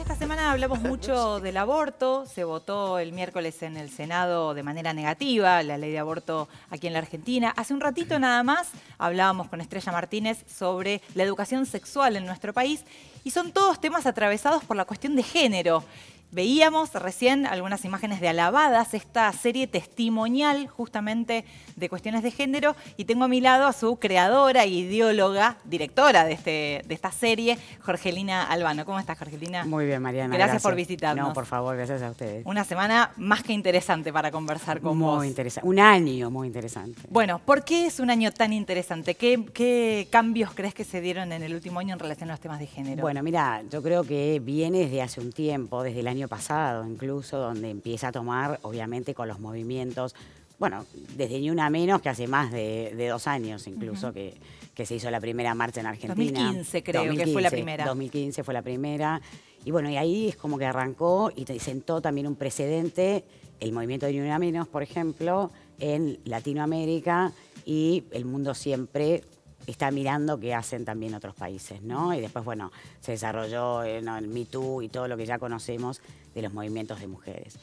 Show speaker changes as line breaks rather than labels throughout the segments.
esta semana hablamos mucho del aborto. Se votó el miércoles en el Senado de manera negativa la ley de aborto aquí en la Argentina. Hace un ratito nada más hablábamos con Estrella Martínez sobre la educación sexual en nuestro país y son todos temas atravesados por la cuestión de género. Veíamos recién algunas imágenes de Alabadas, esta serie testimonial justamente de cuestiones de género, y tengo a mi lado a su creadora ideóloga, directora de, este, de esta serie, Jorgelina Albano. ¿Cómo estás, Jorgelina?
Muy bien, Mariana.
Gracias, por visitarnos.
No, por favor, gracias a ustedes.
Una semana más que interesante para conversar con vos.
Muy interesante. Un año muy interesante.
Bueno, ¿por qué es un año tan interesante? ¿Qué, ¿Qué cambios crees que se dieron en el último año en relación a los temas de género?
Bueno, mira, yo creo que viene desde hace un tiempo, desde el año pasado incluso, donde empieza a tomar, obviamente, con los movimientos, bueno, desde ni una menos que hace más de, dos años incluso que, que, se hizo la primera marcha en Argentina.
2015 creo que fue la primera.
2015 fue la primera. Y bueno, y ahí es como que arrancó y sentó también un precedente, el movimiento de ni una menos, por ejemplo, en Latinoamérica y el mundo siempre está mirando qué hacen también otros países, ¿no? Y después, bueno, se desarrolló eh, el Me Too y todo lo que ya conocemos de los movimientos de mujeres.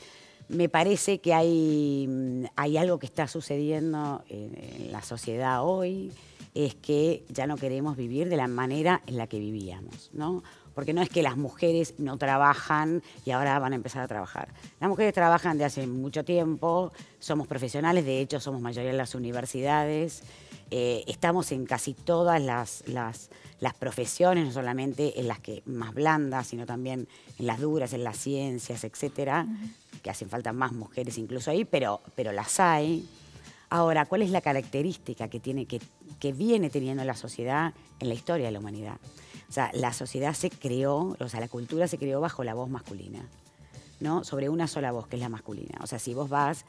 Me parece que hay, mm, hay algo que está sucediendo en, la sociedad hoy, es que ya no queremos vivir de la manera en la que vivíamos, ¿no? Porque no es que las mujeres no trabajan y ahora van a empezar a trabajar. Las mujeres trabajan de hace mucho tiempo, somos profesionales, de hecho somos mayoría en las universidades, eh, estamos en casi todas las, las, profesiones, no solamente en las que más blandas, sino también en las duras, en las ciencias, etcétera, que hacen falta más mujeres incluso ahí, pero, pero las hay. Ahora, ¿cuál es la característica que, tiene, que, que viene teniendo la sociedad en la historia de la humanidad? O sea, la sociedad se creó, o sea, la cultura se creó bajo la voz masculina, ¿no? Sobre una sola voz, que es la masculina. O sea, si vos vas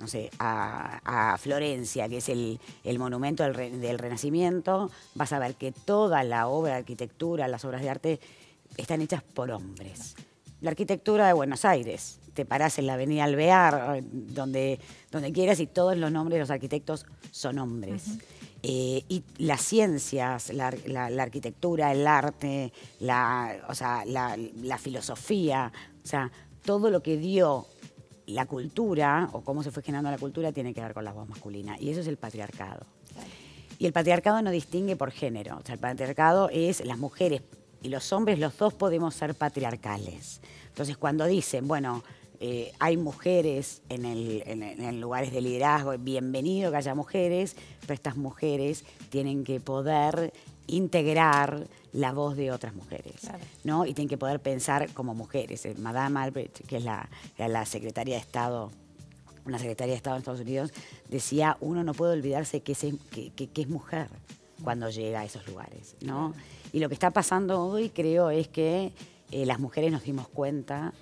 no sé, a, Florencia, que es el, monumento del, Renacimiento, vas a ver que toda la obra de arquitectura, las obras de arte, están hechas por hombres. La arquitectura de Buenos Aires, te parás en la avenida Alvear, donde, donde quieras, y todos los nombres de los arquitectos son hombres. Eh, y las ciencias, la, arquitectura, el arte, la, o sea, la, filosofía, o sea, todo lo que dio la cultura o cómo se fue generando la cultura tiene que ver con la voz masculina y eso es el patriarcado. Y el patriarcado no distingue por género, o sea, el patriarcado es las mujeres y los hombres, los dos podemos ser patriarcales. Entonces, cuando dicen, bueno, eh, hay mujeres en, en, lugares de liderazgo, bienvenido que haya mujeres, pero estas mujeres tienen que poder integrar la voz de otras mujeres, ¿no? Y tienen que poder pensar como mujeres. Eh, Madame Albrecht, que es la, la secretaria de Estado una secretaria de Estado en Estados Unidos, decía, uno no puede olvidarse que es, que, es mujer cuando llega a esos lugares, ¿no? Y lo que está pasando hoy, creo, es que eh, las mujeres nos dimos cuenta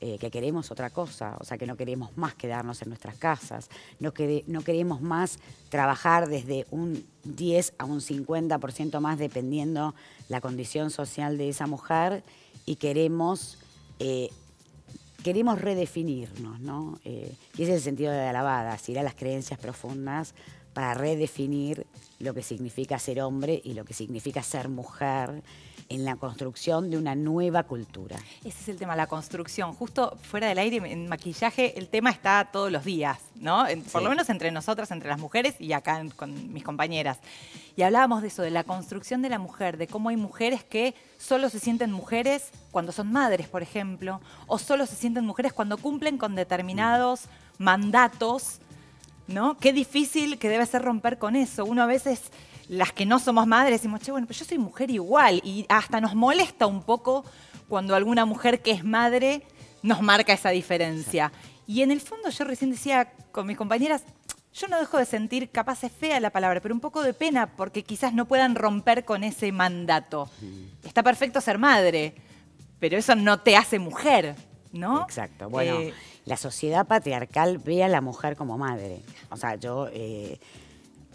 eh, que queremos otra cosa, o sea, que no queremos más quedarnos en nuestras casas, no, no queremos más trabajar desde un 10 a un 50% más dependiendo la condición social de esa mujer y queremos, eh, queremos redefinirnos, ¿no? Eh, y ese es el sentido de la alabada, ir a las creencias profundas para redefinir lo que significa ser hombre y lo que significa ser mujer en la construcción de una nueva cultura.
Ese es el tema, la construcción. Justo fuera del aire, en maquillaje, el tema está todos los días, ¿no? Por lo menos entre nosotras, entre las mujeres y acá con mis compañeras. Y hablábamos de eso, de la construcción de la mujer, de cómo hay mujeres que solo se sienten mujeres cuando son madres, por ejemplo, o solo se sienten mujeres cuando cumplen con determinados mandatos, ¿no? Qué difícil que debe ser romper con eso. Uno a veces las que no somos madres decimos, che, bueno, pero yo soy mujer igual. Y hasta nos molesta un poco cuando alguna mujer que es madre nos marca esa diferencia. Y en el fondo yo recién decía con mis compañeras, yo no dejo de sentir, capaz es fea la palabra, pero un poco de pena porque quizás no puedan romper con ese mandato. Está perfecto ser madre, pero eso no te hace mujer, ¿no?
Exacto. Bueno, eh, la sociedad patriarcal ve a la mujer como madre. O sea, yo... Eh,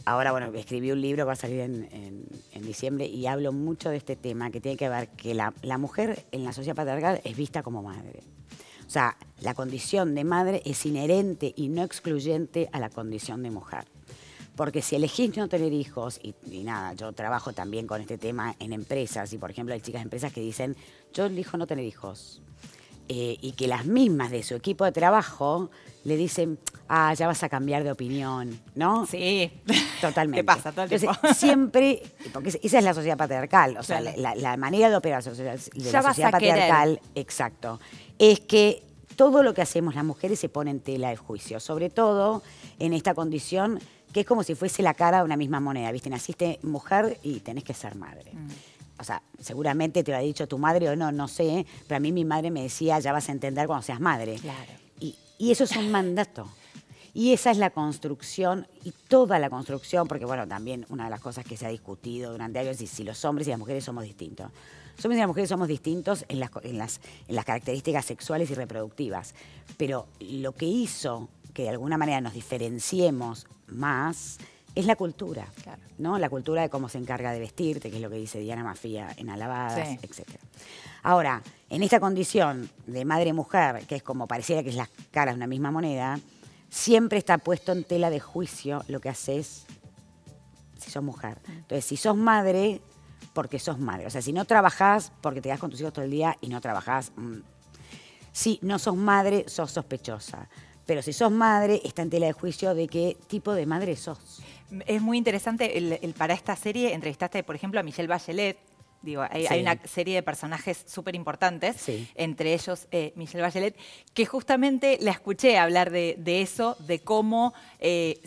ahora, bueno, escribí un libro que va a salir en, diciembre y hablo mucho de este tema que tiene que ver que la, mujer en la sociedad patriarcal es vista como madre. O sea, la condición de madre es inherente y no excluyente a la condición de mujer. Porque si elegís no tener hijos, y, y nada, yo trabajo también con este tema en empresas, y por ejemplo hay chicas de empresas que dicen, yo elijo no tener hijos. Eh, y que las mismas de su equipo de trabajo le dicen, ah, ya vas a cambiar de opinión, ¿no?
Sí.
Totalmente.
¿Qué pasa todo el
Entonces,
tiempo?
siempre, porque esa es la sociedad patriarcal, o sea,
Claro.
la, la manera de operar de la sociedad,
Ya querer.
patriarcal, exacto, es que todo lo que hacemos las mujeres se pone en tela de juicio, sobre todo en esta condición que es como si fuese la cara de una misma moneda, ¿viste? Naciste mujer y tenés que ser madre.
Mm.
O sea, seguramente te lo ha dicho tu madre o no, no sé, pero a mí mi madre me decía, ya vas a entender cuando seas madre.
Claro.
Y, y eso es un mandato. Y esa es la construcción y toda la construcción, porque bueno, también una de las cosas que se ha discutido durante años es si los hombres y las mujeres somos distintos. Los hombres y las mujeres somos distintos en las, en las, en las características sexuales y reproductivas, pero lo que hizo que de alguna manera nos diferenciemos más es la cultura,
Claro.
¿no? La cultura de cómo se encarga de vestirte, que es lo que dice Diana Mafía en Alabadas,
Sí.
etcétera. Ahora, en esta condición de madre-mujer, que es como pareciera que es las caras de una misma moneda, siempre está puesto en tela de juicio lo que haces si sos mujer. Entonces, si sos madre, porque sos madre. O sea, si no trabajás, porque te quedás con tus hijos todo el día y no trabajás. mm. Si no sos madre, sos sospechosa. Pero si sos madre, está en tela de juicio de qué tipo de madre sos.
Es muy interesante, el, el- para esta serie entrevistaste, por ejemplo, a Michelle Bachelet. Digo, hay,
Sí.
hay una serie de personajes súper importantes,
Sí.
entre ellos eh, Michelle Bachelet, que justamente la escuché hablar de, de eso, de cómo eh,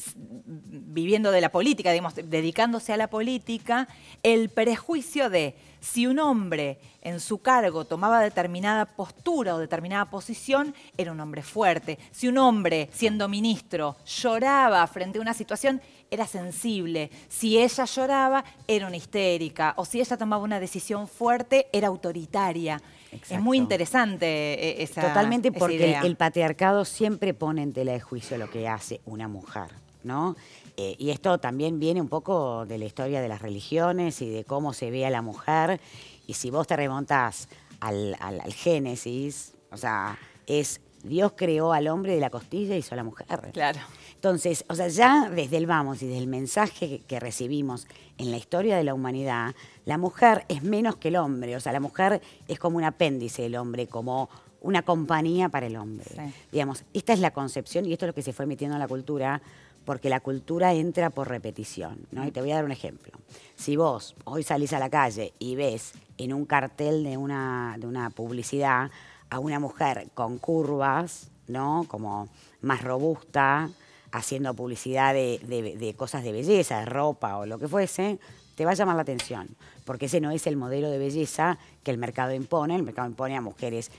viviendo de la política, digamos, dedicándose a la política, el prejuicio de si un hombre en su cargo tomaba determinada postura o determinada posición, era un hombre fuerte. Si un hombre, siendo ministro, lloraba frente a una situación, era sensible. Si ella lloraba, era una histérica. O si ella tomaba una decisión fuerte, era autoritaria. Es muy interesante eh, esa
Totalmente
esa
porque
idea.
el, el patriarcado siempre pone en tela de juicio lo que hace una mujer, ¿no? Eh, y esto también viene un poco de la historia de las religiones y de cómo se ve a la mujer. Y si vos te remontás al, al- al Génesis, o sea, es Dios creó al hombre de la costilla y hizo a la mujer.
Claro.
Entonces, o sea, ya desde el vamos y desde el mensaje que, recibimos en la historia de la humanidad, la mujer es menos que el hombre. O sea, la mujer es como un apéndice del hombre, como una compañía para el hombre.
Sí.
Digamos, esta es la concepción y esto es lo que se fue metiendo en la cultura, porque la cultura entra por repetición. ¿no? Y te voy a dar un ejemplo. Si vos hoy salís a la calle y ves en un cartel de una, de una publicidad a una mujer con curvas, ¿no? Como más robusta, haciendo publicidad de, de- de cosas de belleza, de ropa o lo que fuese, te va a llamar la atención, porque ese no es el modelo de belleza que el mercado impone. El mercado impone a mujeres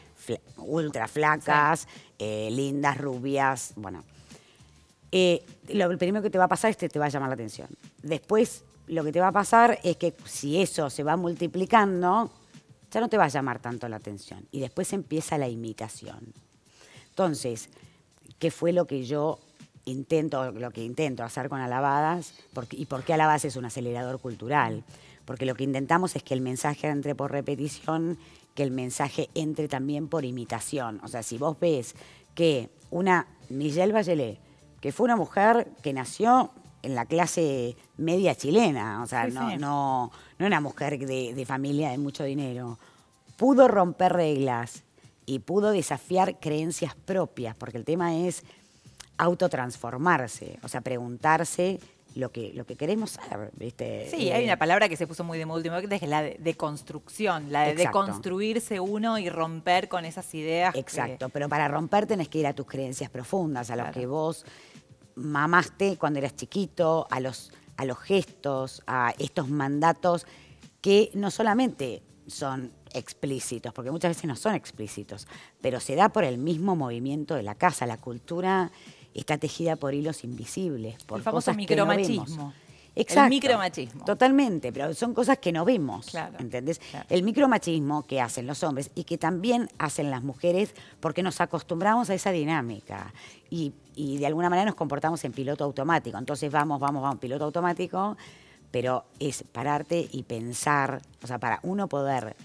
ultra flacas, eh, lindas, rubias, bueno. Eh, lo primero que te va a pasar es que te va a llamar la atención. Después, lo que te va a pasar es que si eso se va multiplicando, ya no te va a llamar tanto la atención. Y después empieza la imitación. Entonces, ¿qué fue lo que yo intento, lo que intento hacer con Alabadas? ¿Y por qué Alabadas es un acelerador cultural? Porque lo que intentamos es que el mensaje entre por repetición, que el mensaje entre también por imitación. O sea, si vos ves que una Michelle Bachelet, que fue una mujer que nació en la clase media chilena, o sea,
Sí,
no,
sí.
no, no una mujer de, de familia de mucho dinero, pudo romper reglas y pudo desafiar creencias propias, porque el tema es autotransformarse, o sea, preguntarse lo que, lo que queremos ser, ¿viste?
Sí,
Eh,
hay una palabra que se puso muy de moda últimamente, que es la de, de construcción, la de
Exacto.
construirse uno y romper con esas ideas. que-
Exacto, pero para romper tenés que ir a tus creencias profundas, a lo
Claro.
que vos mamaste cuando eras chiquito, a los, a los gestos, a estos mandatos que no solamente son explícitos, porque muchas veces no son explícitos, pero se da por el mismo movimiento de la casa. La cultura está tejida por hilos invisibles, por
El famoso
cosas que no vemos.
Micromachismo. El
Exacto.
micromachismo.
Totalmente, pero son cosas que no vemos.
Claro,
¿Entendés?
claro.
El micromachismo que hacen los hombres y que también hacen las mujeres porque nos acostumbramos a esa dinámica y, y de alguna manera nos comportamos en piloto automático. Entonces vamos, vamos, vamos, piloto automático, pero es pararte y pensar, o sea, para uno poder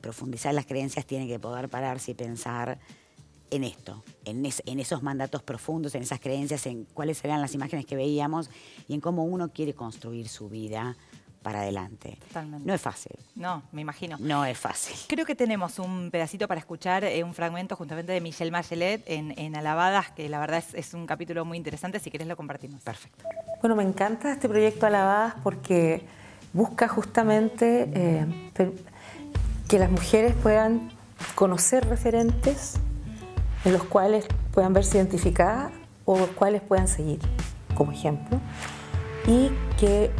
profundizar las creencias tiene que poder pararse y pensar en esto, en, esos mandatos profundos, en esas creencias, en cuáles eran las imágenes que veíamos y en cómo uno quiere construir su vida para adelante.
Totalmente.
No es fácil.
No, me imagino.
No es fácil.
Creo que tenemos un pedacito para escuchar, eh, un fragmento justamente de Michelle Machelet en, Alabadas, que la verdad es, un capítulo muy interesante. Si querés lo compartimos.
Perfecto.
Bueno, me encanta este proyecto Alabadas porque busca justamente eh, que las mujeres puedan conocer referentes en los cuales puedan verse identificadas o los cuales puedan seguir como ejemplo y que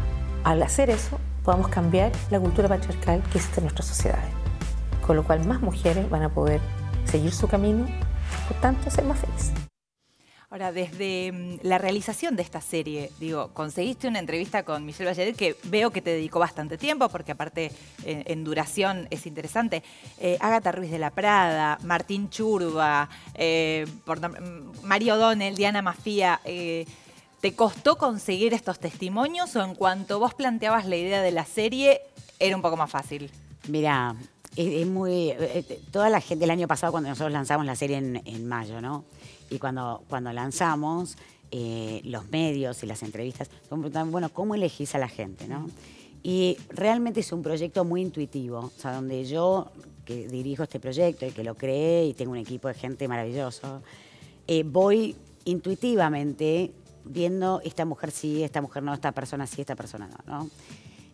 al hacer eso podamos cambiar la cultura patriarcal que existe en nuestras sociedades, con lo cual más mujeres van a poder seguir su camino por tanto ser más felices.
Ahora, desde mm, la realización de esta serie, digo, conseguiste una entrevista con Michelle Bachelet que veo que te dedicó bastante tiempo, porque aparte en, duración es interesante. Eh, Agatha Ruiz de la Prada, Martín Churba, eh, mm, Mario O'Donnell, Diana Mafía. Eh, ¿Te costó conseguir estos testimonios o en cuanto vos planteabas la idea de la serie era un poco más fácil?
Mira, es, muy. Toda la gente el año pasado, cuando nosotros lanzamos la serie en mayo, ¿no? Y cuando, cuando lanzamos, eh, los medios y las entrevistas, bueno, ¿cómo elegís a la gente? ¿no? Y realmente es un proyecto muy intuitivo, o sea, donde yo, que dirijo este proyecto y que lo creé y tengo un equipo de gente maravilloso, eh, voy intuitivamente viendo esta mujer sí, esta mujer no, esta persona sí, esta persona no, ¿no?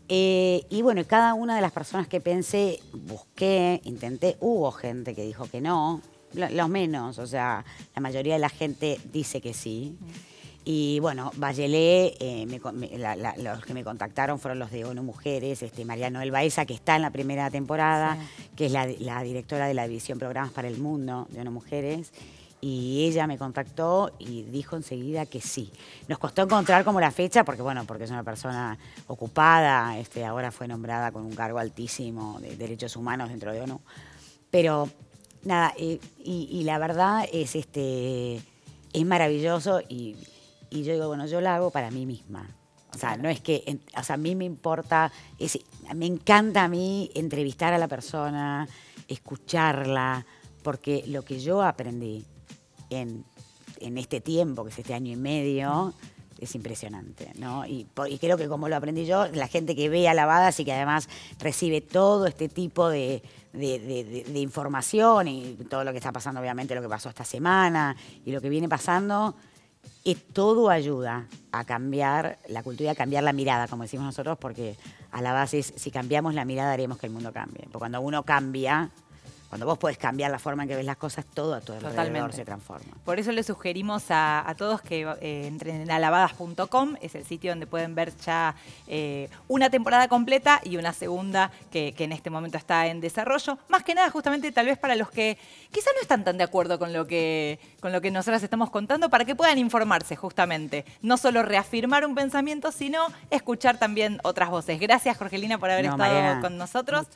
Eh, y bueno, cada una de las personas que pensé, busqué, intenté, hubo gente que dijo que no, los menos, o sea, la mayoría de la gente dice que sí. Y bueno, Vallelet, eh, los que me contactaron fueron los de ONU Mujeres, este, María Noel Baeza, que está en la primera temporada, que es la, directora de la División Programas para el Mundo de ONU Mujeres. Y ella me contactó y dijo enseguida que sí. Nos costó encontrar como la fecha, porque bueno, porque es una persona ocupada, este, ahora fue nombrada con un cargo altísimo de derechos humanos dentro de ONU. Pero nada, eh, y, la verdad es este es maravilloso y, yo digo, bueno, yo lo hago para mí misma. O sea, no es que, o sea, a mí me importa, me encanta a mí entrevistar a la persona, escucharla, porque lo que yo aprendí en, este tiempo, que es este año y medio, es impresionante, ¿no? Y, creo que como lo aprendí yo, la gente que ve alabadas y que además recibe todo este tipo de, información y todo lo que está pasando, obviamente, lo que pasó esta semana y lo que viene pasando, y todo ayuda a cambiar la cultura, a cambiar la mirada, como decimos nosotros, porque a la base es, si cambiamos la mirada haremos que el mundo cambie. Porque cuando uno cambia, cuando vos podés cambiar la forma en que ves las cosas, todo a tu alrededor se transforma.
Por eso le sugerimos a, todos que eh, entren en alabadas.com, es el sitio donde pueden ver ya eh, una temporada completa y una segunda que, en este momento está en desarrollo. Más que nada, justamente tal vez para los que quizás no están tan de acuerdo con lo que, con lo que nosotras estamos contando, para que puedan informarse justamente. No solo reafirmar un pensamiento, sino escuchar también otras voces. Gracias, Jorgelina, por haber estado con nosotros.